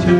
to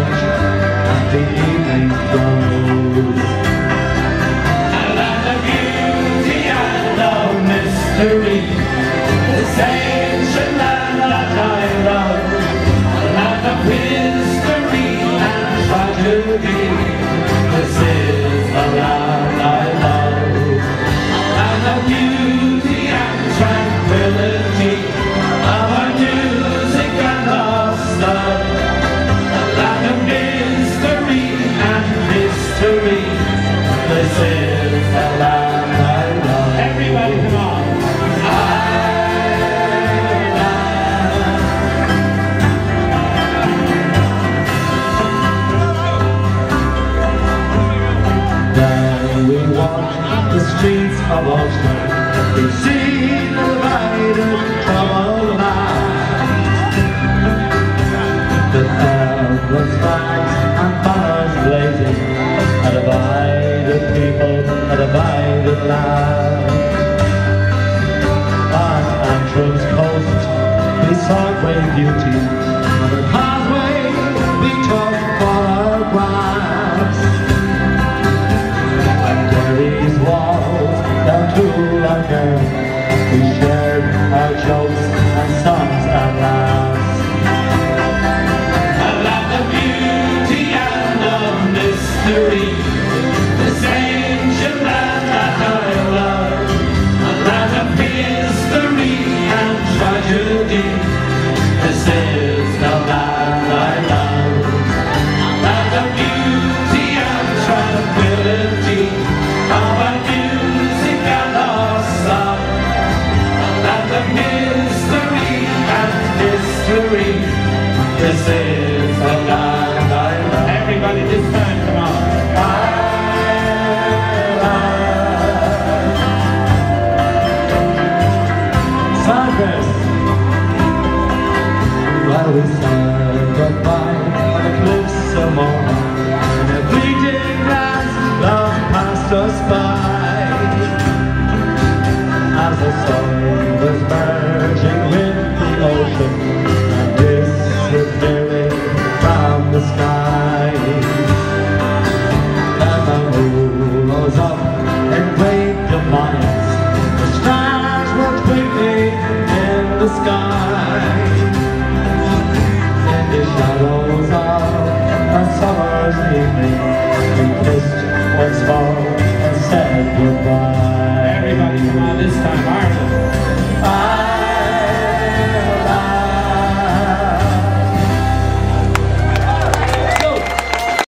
beauty, mystery. The same. they walk the streets of Oxford. They see the divided trouble lies. The thousands flags and banners blazing, a the people, and a the land. on Antrim's coast, beside great beauty. dizer. time. All right.